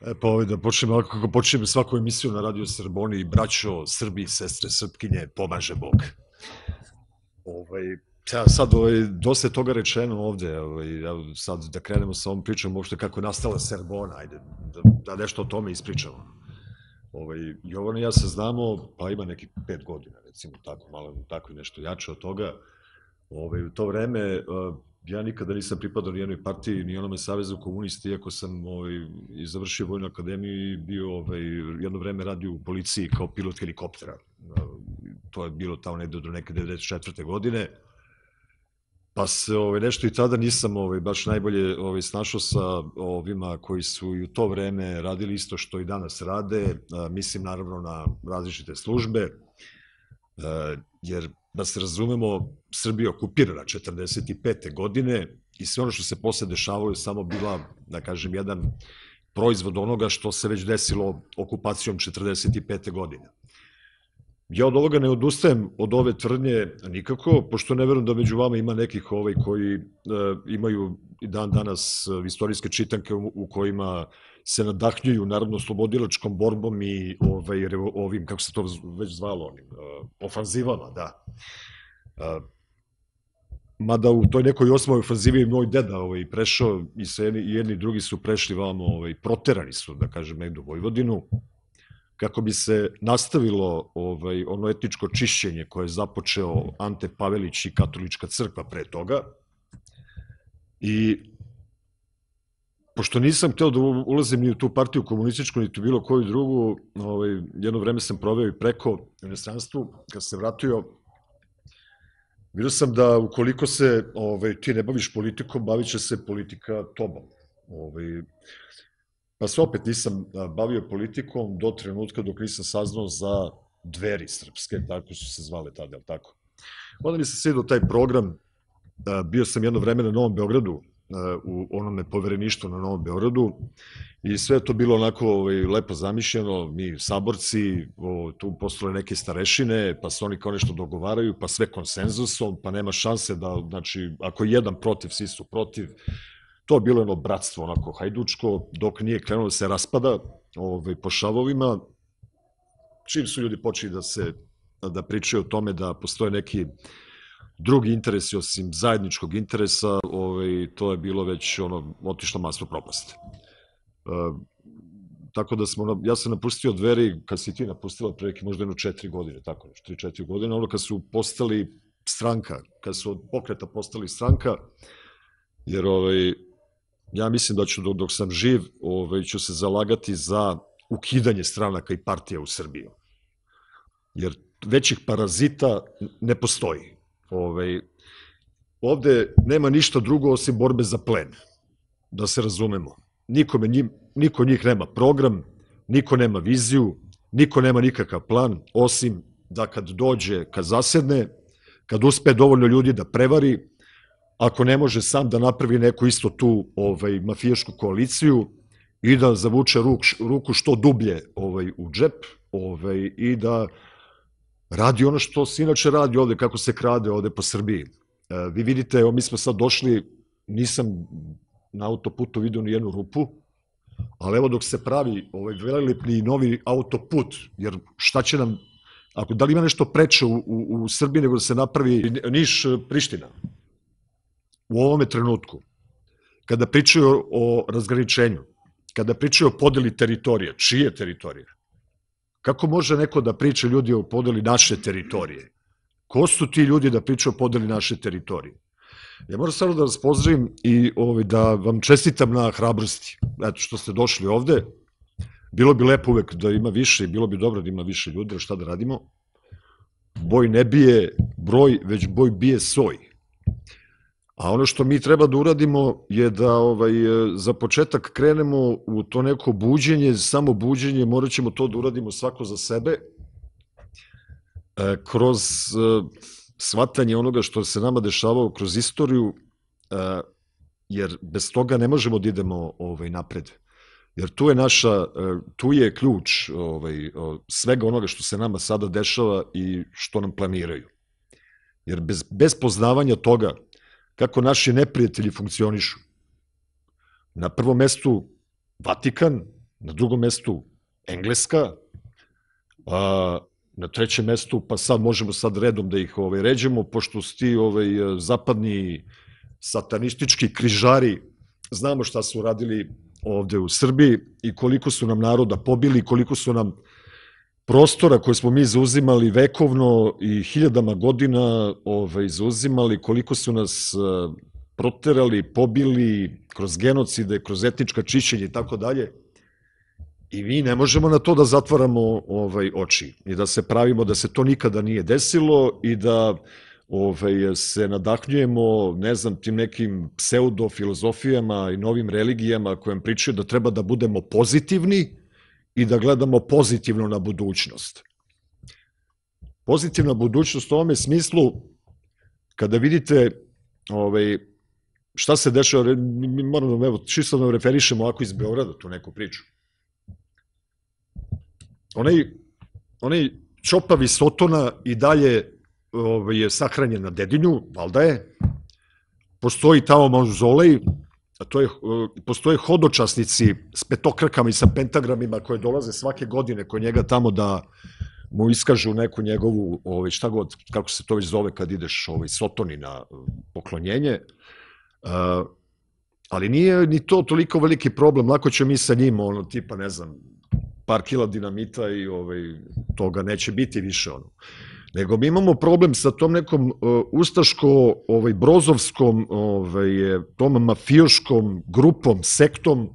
E, pa ovaj, da počnem ovako kako počnem svaku emisiju na Radio Srboni, braćo, Srbi, sestre, Srpkinje, pomaže Bog. Ovaj, ja sad, ovaj, dosta je toga rečeno ovde, ovaj, ja, sad da krenemo sa ovom pričom, uopšte kako je nastala Serbona, ajde, da, da nešto o tome ispričamo. Ovaj, Jovana i ja se znamo, pa ima neki pet godina, recimo, tako, malo tako i nešto jače od toga. Ovaj, u to vreme, ja nikada nisam pripadao ni jednoj partiji, ni onome savezu komunista, iako sam ovaj, završio vojnu akademiju i bio ovaj, jedno vreme radio u policiji kao pilot helikoptera. To je bilo tamo negde do neke 94. godine. Pa se ovaj, nešto i tada nisam ovaj, baš najbolje ovaj, snašao sa ovima koji su i u to vreme radili isto što i danas rade. A, mislim naravno na različite službe, a, jer da se razumemo, Srbija okupirana 45. godine i sve ono što se posle dešavalo je samo bila, da kažem, jedan proizvod onoga što se već desilo okupacijom 45. godine. Ja od ovoga ne odustajem od ove tvrdnje nikako, pošto ne verujem da među vama ima nekih ovaj koji e, imaju dan danas e, istorijske čitanke u, u kojima se nadahnjuju narodno slobodilačkom borbom i ovaj, ovim, kako se to već zvalo, onim, uh, ofanzivama, da. Uh, mada u toj nekoj osmoj ofanzivi moj deda ovaj, prešao i se jedni, jedni drugi su prešli vamo, ovaj, proterani su, da kažem, negdje u Vojvodinu, kako bi se nastavilo ovaj, ono etničko čišćenje koje je započeo Ante Pavelić i katolička crkva pre toga. I pošto nisam hteo da ulazim ni u tu partiju komunističku, ni tu bilo koju drugu, ovaj, jedno vreme sam proveo i preko u inostranstvu, kad se vratio, vidio sam da ukoliko se ovaj, ti ne baviš politikom, bavit će se politika tobom. Ovaj, pa se opet nisam bavio politikom do trenutka dok nisam saznao za dveri srpske, tako su se zvale tada, tako? Onda mi se svidio taj program, bio sam jedno vreme na Novom Beogradu, u onome povereništvu na Novom Beogradu. I sve to bilo onako ovaj, lepo zamišljeno, mi saborci, o, tu postale neke starešine, pa se oni kao nešto dogovaraju, pa sve konsenzusom, pa nema šanse da, znači, ako je jedan protiv, svi su protiv, to je bilo jedno bratstvo onako hajdučko, dok nije krenulo da se raspada ovaj, po šavovima, čim su ljudi počeli da se da pričaju o tome da postoje neki drugi interesi osim zajedničkog interesa, ovaj, to je bilo već ono, otišlo masno propast. E, tako da smo, ja sam napustio dveri kad si ti napustila pre neke možda jedno četiri godine, tako nešto, tri, četiri godine, ono kad su postali stranka, kad su od pokreta postali stranka, jer ovaj, ja mislim da ću dok, dok sam živ, ovaj, ću se zalagati za ukidanje stranaka i partija u Srbiji. Jer većih parazita ne postoji. Ovaj, ovde nema ništa drugo osim borbe za plen, da se razumemo. Nikome, njim, niko njih nema program, niko nema viziju, niko nema nikakav plan, osim da kad dođe, kad zasedne, kad uspe dovoljno ljudi da prevari, ako ne može sam da napravi neku isto tu ovaj, mafijašku koaliciju i da zavuče ruk, ruku što dublje ovaj, u džep ovaj, i da radi ono što se inače radi ovde, kako se krade ovde po Srbiji. E, vi vidite, evo, mi smo sad došli, nisam na autoputu vidio ni jednu rupu, ali evo dok se pravi ovaj velelepni novi autoput, jer šta će nam, ako da li ima nešto preče u, u, u Srbiji nego da se napravi Niš Priština u ovome trenutku, kada pričaju o razgraničenju, kada pričaju o podeli teritorije, čije teritorije? Kako može neko da priča ljudi o podeli naše teritorije? Ko su ti ljudi da pričaju o podeli naše teritorije? Ja moram samo da vas pozdravim i ovaj, da vam čestitam na hrabrosti. Eto što ste došli ovde. Bilo bi lepo uvek da ima više i bilo bi dobro da ima više ljudi, šta da radimo? Boj ne bije broj, već boj bije soj. A ono što mi treba da uradimo je da ovaj, za početak krenemo u to neko buđenje, samo buđenje, morat ćemo to da uradimo svako za sebe, e, kroz e, shvatanje onoga što se nama dešavao kroz istoriju, e, jer bez toga ne možemo da idemo ovaj, napred. Jer tu je naša, tu je ključ ovaj, svega onoga što se nama sada dešava i što nam planiraju. Jer bez, bez poznavanja toga kako naši neprijatelji funkcionišu. Na prvom mestu Vatikan, na drugom mestu Engleska, a, na trećem mestu, pa sad možemo sad redom da ih ovaj, ređemo, pošto su ti ovaj, zapadni satanistički križari, znamo šta su radili ovde u Srbiji i koliko su nam naroda pobili, koliko su nam prostora koje smo mi zauzimali vekovno i hiljadama godina ovaj, zauzimali, koliko su nas proterali, pobili kroz genocide, kroz etnička čišćenja i tako dalje. I mi ne možemo na to da zatvaramo ovaj oči i da se pravimo da se to nikada nije desilo i da ovaj, se nadahnjujemo, ne znam, tim nekim pseudo-filozofijama i novim religijama kojem pričaju da treba da budemo pozitivni i da gledamo pozitivno na budućnost. Pozitivna budućnost u ovome smislu, kada vidite ovaj, šta se dešava, mi moramo da, evo, čisto da referišemo ovako iz Beograda tu neku priču. Onaj, onaj čopavi Sotona i dalje ovaj, je sahranjen na Dedinju, valda je, postoji tamo mauzolej, a to je, postoje hodočasnici s petokrakama i sa pentagramima koje dolaze svake godine kod njega tamo da mu iskažu neku njegovu, ovaj, šta god, kako se to već zove kad ideš ovaj, Sotoni na poklonjenje. Uh, ali nije ni to toliko veliki problem, lako će mi sa njim, ono, tipa, ne znam, par kila dinamita i ovaj, toga neće biti više, ono nego mi imamo problem sa tom nekom uh, ustaško ovaj brozovskom ovaj tom mafijoškom grupom sektom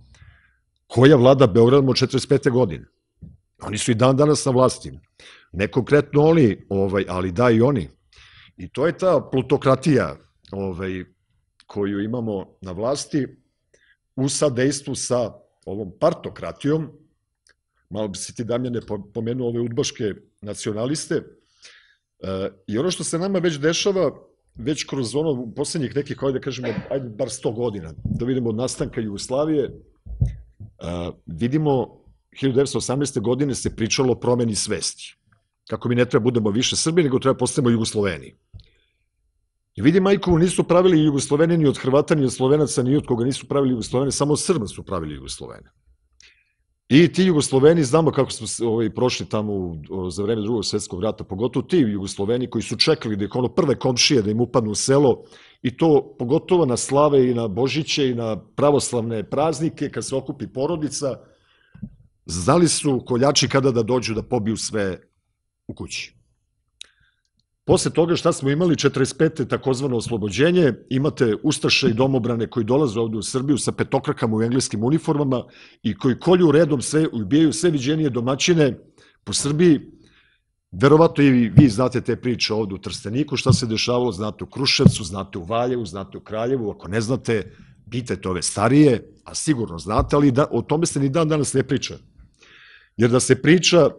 koja vlada Beogradom od 45. godine. Oni su i dan danas na vlasti. Ne konkretno oni, ovaj, ali da i oni. I to je ta plutokratija ovaj, koju imamo na vlasti u sadejstvu sa ovom partokratijom. Malo bi se ti, Damjane, pomenuo ove udbaške nacionaliste, I ono što se nama već dešava, već kroz ono poslednjih nekih, hajde da kažemo, ajde bar 100 godina, da vidimo od nastanka Jugoslavije, vidimo 1918. godine se pričalo o promeni svesti. Kako mi ne treba budemo više Srbi, nego treba postavimo Jugosloveni. I vidi, majkovu, nisu pravili Jugosloveni ni od Hrvata, ni od Slovenaca, ni od koga nisu pravili Jugoslovene, samo Srba su pravili Jugoslovene. I ti Jugosloveni, znamo kako smo ovaj, prošli tamo u, za vreme drugog svetskog rata, pogotovo ti Jugosloveni koji su čekali da ih ono prve komšije da im upadnu u selo i to pogotovo na slave i na Božiće i na pravoslavne praznike kad se okupi porodica, znali su koljači kada da dođu da pobiju sve u kući. Posle toga šta smo imali, 45. takozvano oslobođenje, imate Ustaše i domobrane koji dolaze ovde u Srbiju sa petokrakama u engleskim uniformama i koji kolju redom sve, ubijaju sve viđenije domaćine po Srbiji. Verovatno i vi znate te priče ovde u Trsteniku, šta se dešavalo, znate u Kruševcu, znate u Valjevu, znate u Kraljevu, ako ne znate, pitajte ove starije, a sigurno znate, ali da, o tome se ni dan danas ne priča. Jer da se priča,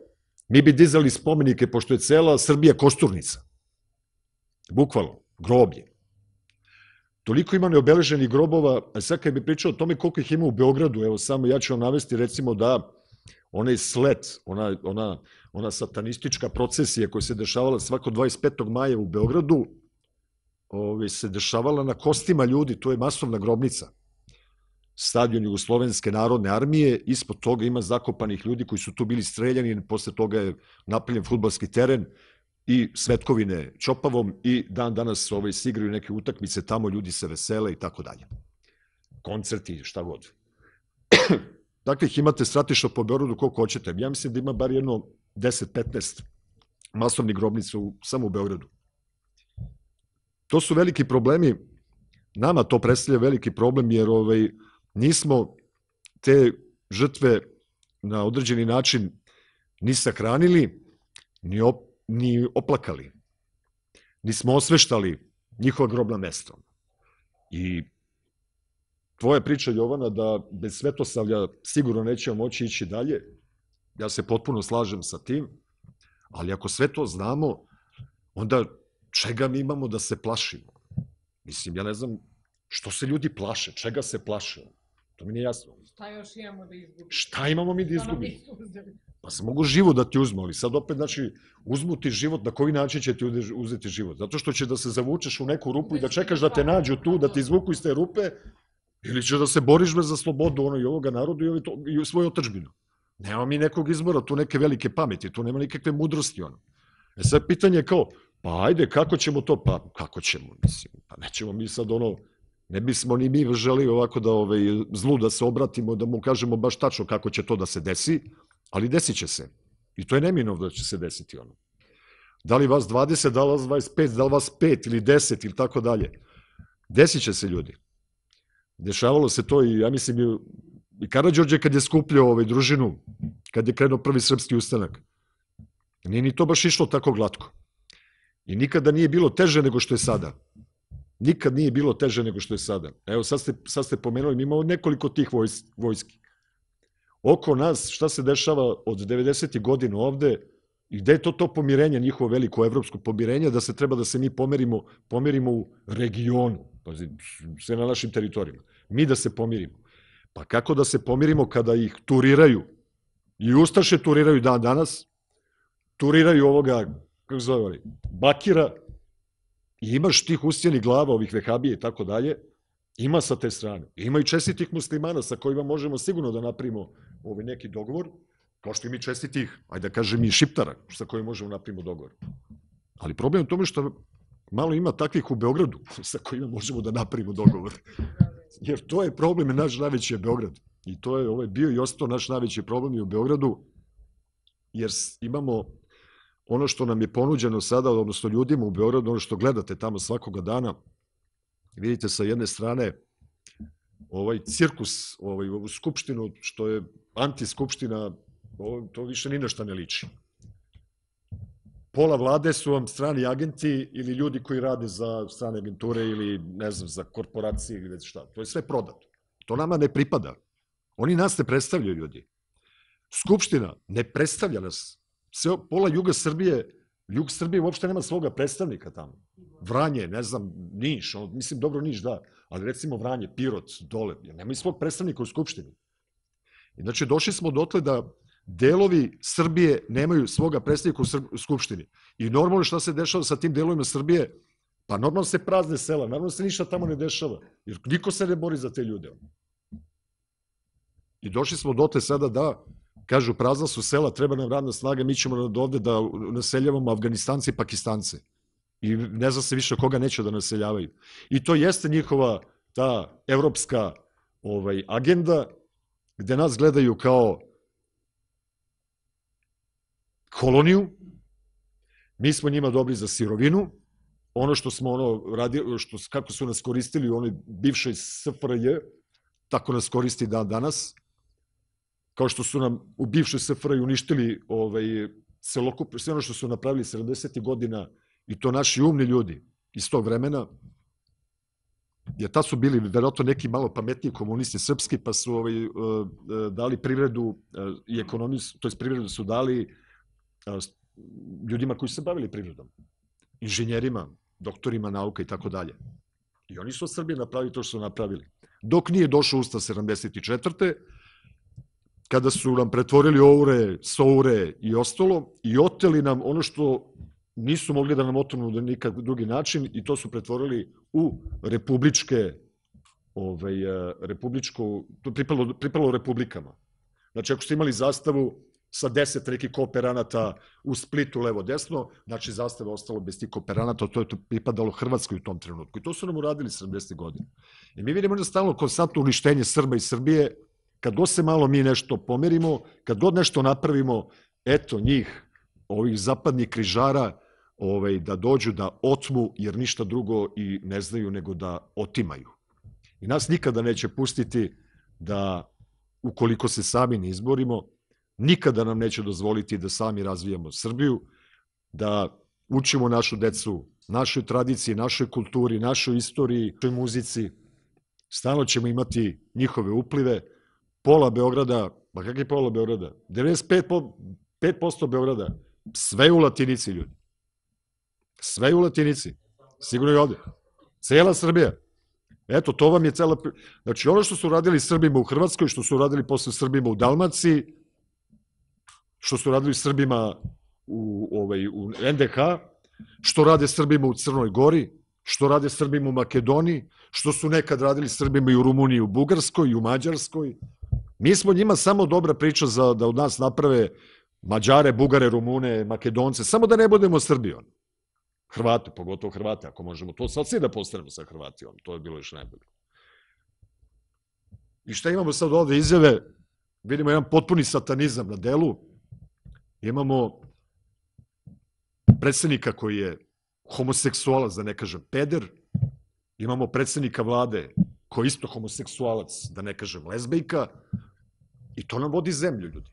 mi bi dizali spomenike, pošto je cela Srbija kosturnica bukvalno, groblje. Toliko ima neobeleženih grobova, a sad kad bi pričao o tome koliko ih ima u Beogradu, evo samo ja ću vam navesti recimo da onaj slet, ona, ona, ona satanistička procesija koja se dešavala svako 25. maja u Beogradu, ovaj, se dešavala na kostima ljudi, to je masovna grobnica. Stadion Jugoslovenske narodne armije, ispod toga ima zakopanih ljudi koji su tu bili streljani, posle toga je napravljen futbalski teren, i svetkovine Čopavom i dan danas ovaj, se igraju neke utakmice, tamo ljudi se vesele i tako dalje. Koncerti, šta god. dakle, ih imate stratišno po Beorodu koliko hoćete. Ja mislim da ima bar jedno 10-15 masovnih grobnica u, samo u Beogradu. To su veliki problemi. Nama to predstavlja veliki problem jer ovaj, nismo te žrtve na određeni način ni sahranili, ni op ni oplakali. Nismo osveštali njihova grobna mesta. I tvoja priča, Jovana, da bez svetosavlja sigurno nećemo moći ići dalje, ja se potpuno slažem sa tim, ali ako sve to znamo, onda čega mi imamo da se plašimo? Mislim, ja ne znam što se ljudi plaše, čega se plaše? To mi nije jasno. Šta još imamo da izgubimo? Šta imamo mi da izgubimo? Pa se mogu život da ti uzmu, ali sad opet, znači, uzmu ti život, na koji način će ti uzeti život? Zato što će da se zavučeš u neku rupu i da čekaš da te nađu tu, da ti izvuku iz te rupe, ili će da se boriš za slobodu ono i ovoga narodu i, ovi to, i svoju otačbinu. Nema mi nekog izbora, tu neke velike pameti, tu nema nikakve mudrosti, ono. E sad pitanje je kao, pa ajde, kako ćemo to? Pa kako ćemo, mislim, pa nećemo mi sad ono, ne bismo ni mi želi ovako da ovaj, zlu da se obratimo, da mu kažemo baš tačno kako će to da se desi, ali desit će se. I to je neminovno da će se desiti ono. Da li vas 20, da li vas 25, da li vas 5 ili 10 ili tako dalje. Desit će se ljudi. Dešavalo se to i ja mislim i, i Karadžorđe kad je skupljao ovaj družinu, kad je krenuo prvi srpski ustanak. Nije ni to baš išlo tako glatko. I nikada nije bilo teže nego što je sada. Nikad nije bilo teže nego što je sada. Evo, sad ste, sad ste pomenuli, mi imamo nekoliko tih vojs, vojski. Oko nas, šta se dešava od 90. godina ovde, i gde je to to pomirenje, njihovo veliko evropsko pomirenje, da se treba da se mi pomerimo, pomerimo u regionu, pazi, sve na našim teritorijima. Mi da se pomirimo. Pa kako da se pomirimo kada ih turiraju? I Ustaše turiraju dan danas, turiraju ovoga, kako zove, Bakira, I imaš tih ustjenih glava, ovih vehabije i tako dalje, ima sa te strane. Ima i čestitih muslimana sa kojima možemo sigurno da napravimo ovaj neki dogovor, kao što i mi čestitih, ajde da kažem i šiptara, sa kojima možemo da napravimo dogovor. Ali problem je tome što malo ima takvih u Beogradu sa kojima možemo da napravimo dogovor. Jer to je problem, naš najveći je Beograd. I to je ovaj, bio i ostao naš najveći problem i u Beogradu, jer imamo ono što nam je ponuđeno sada, odnosno ljudima u Beogradu, ono što gledate tamo svakoga dana, vidite sa jedne strane ovaj cirkus, ovaj, ovu skupštinu, što je antiskupština, ovo, to više ni na šta ne liči. Pola vlade su vam strani agenti ili ljudi koji rade za strane agenture ili, ne znam, za korporacije ili već šta. To je sve prodato. To nama ne pripada. Oni nas ne predstavljaju ljudi. Skupština ne predstavlja nas sve, pola juga Srbije, jug Srbije uopšte nema svoga predstavnika tamo. Vranje, ne znam, Niš, on, mislim, dobro Niš, da, ali recimo Vranje, Pirot, dole, nema i svog predstavnika u Skupštini. I znači, došli smo dotle da delovi Srbije nemaju svoga predstavnika u Skupštini. I normalno šta se dešava sa tim delovima Srbije, pa normalno se prazne sela, normalno se ništa tamo ne dešava, jer niko se ne bori za te ljude. I došli smo dotle sada da Kažu, prazna su sela, treba nam radna snaga, mi ćemo ovde da naseljavamo Afganistance i Pakistance. I ne zna se više koga neće da naseljavaju. I to jeste njihova ta evropska ovaj, agenda, gde nas gledaju kao koloniju, mi smo njima dobri za sirovinu, ono što smo ono radili, što, kako su nas koristili u onoj bivšoj SFRJ, tako nas koristi dan danas, kao što su nam u bivšoj SFRJ uništili ovaj, celokup, sve ono što su napravili 70. godina i to naši umni ljudi iz tog vremena, jer tad su bili verovatno neki malo pametniji komunisti srpski, pa su ovaj, uh, dali privredu uh, i ekonomiju, to je privredu su dali ljudima koji su se bavili privredom, inženjerima, doktorima nauka i tako dalje. I oni su od Srbije napravili to što su napravili. Dok nije došao Ustav 74 kada su nam pretvorili oure, soure i ostalo i oteli nam ono što nisu mogli da nam otonu na nikak drugi način i to su pretvorili u republičke ovaj, eh, republičko, to pripalo, pripalo republikama. Znači, ako ste imali zastavu sa deset nekih kooperanata u Splitu levo-desno, znači zastava ostalo bez tih kooperanata, to je to pripadalo Hrvatskoj u tom trenutku. I to su nam uradili 70. godine. I mi vidimo da stalno konstantno uništenje Srba i Srbije, Kad god se malo mi nešto pomerimo, kad god nešto napravimo, eto njih, ovih zapadnih križara, ovaj, da dođu da otmu, jer ništa drugo i ne znaju nego da otimaju. I nas nikada neće pustiti da, ukoliko se sami ne izborimo, nikada nam neće dozvoliti da sami razvijamo Srbiju, da učimo našu decu, našoj tradiciji, našoj kulturi, našoj istoriji, našoj muzici. Stalno ćemo imati njihove uplive, pola Beograda, pa kakvi pola Beograda? 95% 5% Beograda, sve u latinici, ljudi. Sve u latinici. Sigurno i ovde. Cela Srbija. Eto, to vam je cela... Znači, ono što su radili Srbima u Hrvatskoj, što su radili posle Srbima u Dalmaciji, što su radili Srbima u, ovaj, u NDH, što rade Srbima u Crnoj Gori, što rade Srbima u Makedoniji, što su nekad radili Srbima i u Rumuniji, u Bugarskoj, i u Mađarskoj, Mi smo njima samo dobra priča za da od nas naprave Mađare, Bugare, Rumune, Makedonce, samo da ne budemo Srbijom. Hrvate, pogotovo Hrvate, ako možemo to sad svi da postanemo sa Hrvatijom, to je bilo još najbolje. I šta imamo sad ovde izjave? Vidimo jedan potpuni satanizam na delu. Imamo predsednika koji je homoseksualac, da ne kažem peder. Imamo predsednika vlade koji je isto homoseksualac, da ne kažem lezbejka. I to nam vodi zemlju, ljudi.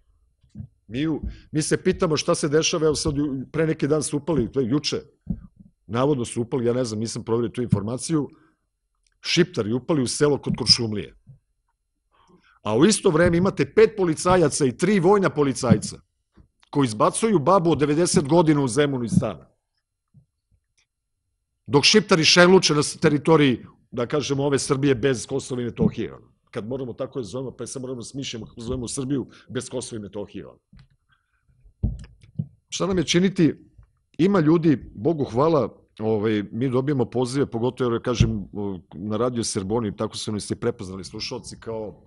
Mi, mi se pitamo šta se dešava, evo sad pre neki dan su upali, to je juče, navodno su upali, ja ne znam, nisam provjerio tu informaciju, šiptari upali u selo kod Kuršumlije. A u isto vreme imate pet policajaca i tri vojna policajca koji izbacuju babu od 90 godina u Zemunu iz stana. Dok šiptari šeluče na teritoriji, da kažemo, ove Srbije bez Kosova i Metohije. Kad moramo tako da zovemo, pa sad moramo da smišljamo kako zovemo Srbiju bez Kosova i Metohije. Šta nam je činiti? Ima ljudi, Bogu hvala, ovaj, mi dobijemo pozive, pogotovo jer kažem na radio Serboni, tako su nas i prepoznali slušalci kao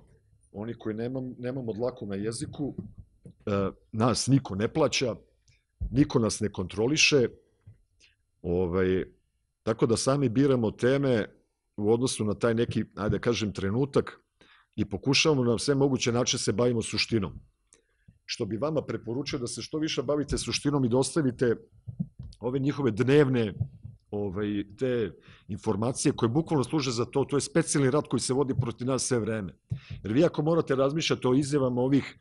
oni koji nemam, nemamo dlaku na jeziku, e, nas niko ne plaća, niko nas ne kontroliše, ovaj, tako da sami biramo teme u odnosu na taj neki, ajde da kažem, trenutak i pokušavamo na sve moguće načine se bavimo suštinom. Što bi vama preporučio da se što više bavite suštinom i dostavite da ove njihove dnevne ovaj, te informacije koje bukvalno služe za to, to je specijalni rat koji se vodi protiv nas sve vreme. Jer vi ako morate razmišljati o izjavama ovih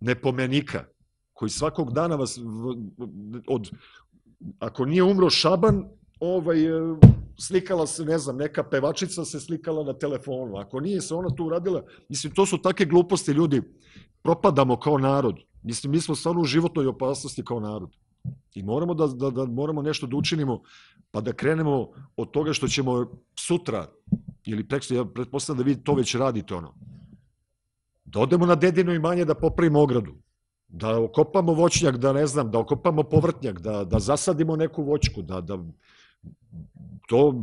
nepomenika, koji svakog dana vas od ako nije umro Šaban, ovaj slikala se, ne znam, neka pevačica se slikala na telefonu. Ako nije se ona tu uradila, mislim, to su take gluposti, ljudi. Propadamo kao narod. Mislim, mi smo stvarno u životnoj opasnosti kao narod. I moramo da, da, da moramo nešto da učinimo, pa da krenemo od toga što ćemo sutra, ili preksto, ja pretpostavljam da vi to već radite, ono, da odemo na dedino imanje da popravimo ogradu, da okopamo voćnjak, da ne znam, da okopamo povrtnjak, da, da zasadimo neku voćku, da, da to,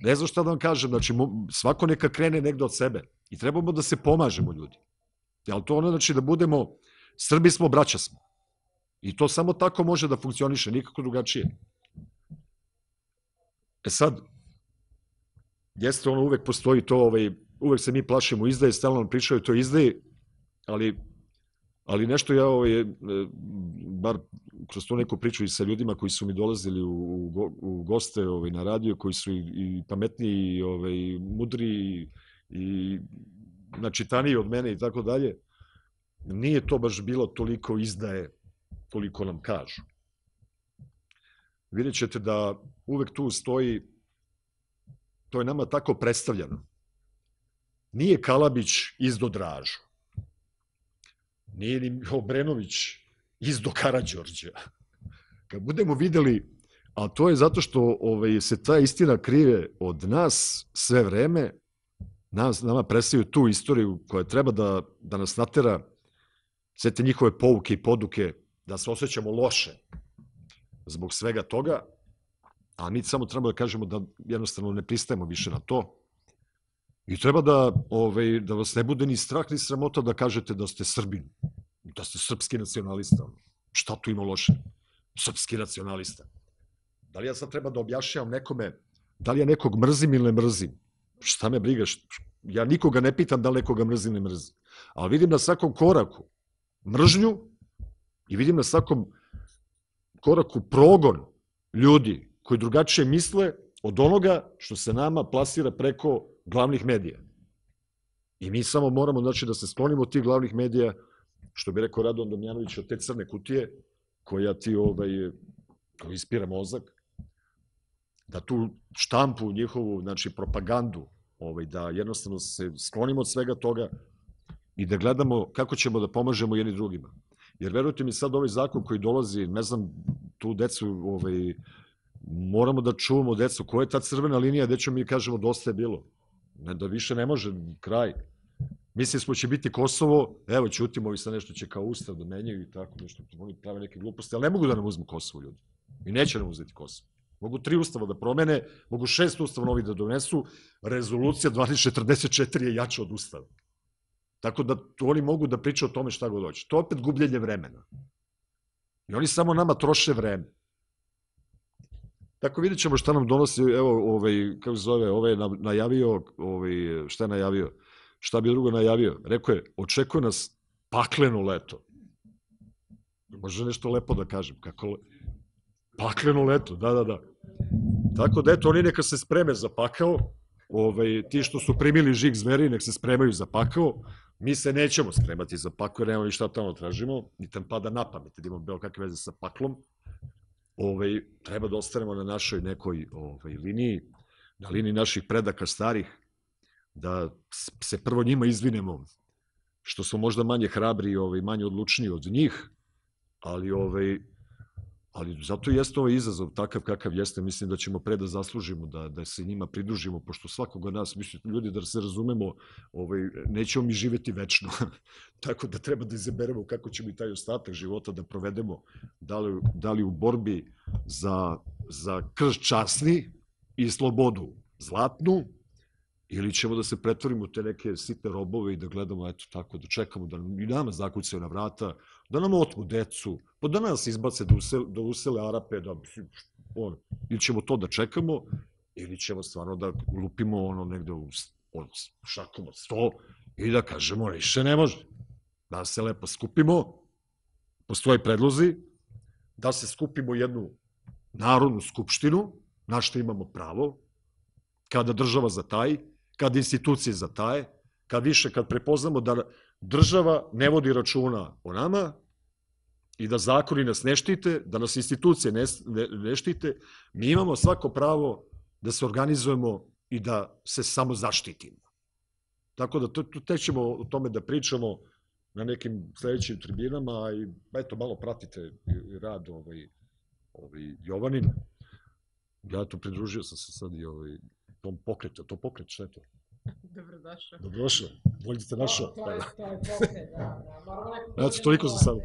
ne znam šta da vam kažem, znači svako neka krene negde od sebe i trebamo da se pomažemo ljudi. Jel to ono znači da budemo, Srbi smo, braća smo. I to samo tako može da funkcioniše, nikako drugačije. E sad, jeste ono uvek postoji to, ovaj, uvek se mi plašimo izdaje, stalno nam pričaju to izdaje, ali ali nešto ja ovaj, e, bar kroz tu neku priču i sa ljudima koji su mi dolazili u, u, u goste ovaj, na radio, koji su i, i pametniji, i, ovaj, mudri i načitaniji od mene i tako dalje, nije to baš bilo toliko izdaje koliko nam kažu. Vidjet ćete da uvek tu stoji, to je nama tako predstavljeno. Nije Kalabić izdo Dražu. Nije ni Obrenović izdo Karadžorđa. Kad budemo videli, a to je zato što ovaj, se ta istina krive od nas sve vreme, nas, nama predstavljaju tu istoriju koja treba da, da nas natera sve te njihove pouke i poduke da se osjećamo loše zbog svega toga, a mi samo treba da kažemo da jednostavno ne pristajemo više na to. I treba da, ovaj, da vas ne bude ni strah ni sramota da kažete da ste Srbin, da ste srpski nacionalista. Šta tu ima loše? Srpski nacionalista. Da li ja sad treba da objašnjavam nekome da li ja nekog mrzim ili ne mrzim? Šta me briga? Ja nikoga ne pitam da li nekoga mrzim ili ne mrzim. Ali vidim na svakom koraku mržnju I vidim na svakom koraku progon ljudi koji drugačije misle od onoga što se nama plasira preko glavnih medija. I mi samo moramo znači, da se sklonimo od tih glavnih medija, što bi rekao Radon Domjanović, od te crne kutije, koja ti ovaj, koji ispira mozak, da tu štampu njihovu, znači propagandu, ovaj, da jednostavno se sklonimo od svega toga i da gledamo kako ćemo da pomažemo jedni drugima. Jer verujte mi sad ovaj zakon koji dolazi, ne znam, tu decu, ovaj, moramo da čuvamo decu. Koja je ta crvena linija gde ćemo mi kažemo dosta je bilo? Ne, da više ne može, kraj. Mislim smo će biti Kosovo, evo ćutimo ovi sa nešto će kao ustav da menjaju i tako nešto, oni prave neke gluposti, ali ne mogu da nam uzmu Kosovo ljudi. I neće nam uzeti Kosovo. Mogu tri ustava da promene, mogu šest ustava novih da donesu, rezolucija 2044 je jača od ustava. Tako da oni mogu da pričaju o tome šta god hoće. To je opet gubljenje vremena. I oni samo nama troše vreme. Tako vidjet ćemo šta nam donosi, evo, ovaj, kako se zove, ovaj je najavio, ovaj, šta je najavio, šta bi drugo najavio, rekao je, očekuje nas pakleno leto. Može nešto lepo da kažem, kako le... pakleno leto, da, da, da. Tako da, eto, oni neka se spreme za pakao, ovaj, ti što su primili žig zveri, nek se spremaju za pakao, mi se nećemo spremati za pakao, jer nemamo ni šta tamo tražimo, ni tam pada na pamet, da imamo bilo kakve veze sa paklom, ovaj, treba da ostanemo na našoj nekoj ovaj, liniji, na liniji naših predaka starih, da se prvo njima izvinemo, što su možda manje hrabri i ovaj, manje odlučniji od njih, ali ovaj, ali zato jeste ovaj izazov takav kakav jeste, mislim da ćemo pre da zaslužimo, da, da se njima pridružimo, pošto svakoga nas, mislim, ljudi da se razumemo, ovaj, nećemo mi živeti večno, tako da treba da izaberemo kako ćemo i taj ostatak života da provedemo, da li, da li u borbi za, za krš časni i slobodu zlatnu, ili ćemo da se pretvorimo te neke sitne robove i da gledamo, eto tako, da čekamo da i nama zakucaju na vrata, da nam otmu decu, pa da nas izbace da usele, da usele Arape, da, on, ili ćemo to da čekamo, ili ćemo stvarno da lupimo ono negde u on, šakom od sto i da kažemo, više ne može. Da se lepo skupimo, postoje predlozi, da se skupimo jednu narodnu skupštinu, na što imamo pravo, kada država zataj, kad institucije zataje, kad više, kad prepoznamo da država ne vodi računa o nama i da zakoni nas ne štite, da nas institucije ne, ne, ne štite, mi imamo svako pravo da se organizujemo i da se samo zaštitimo. Tako da tu te ćemo o tome da pričamo na nekim sledećim tribinama i eto malo pratite rad ovaj, ovaj Jovanin. Ja to pridružio sam se sad i ovaj, tom pokretu, to pokret, šta je to? Dobrodošao. Dobrodošao, bolje te našao. To, to je, to je da, da. Moramo neko... Eto, toliko za sada.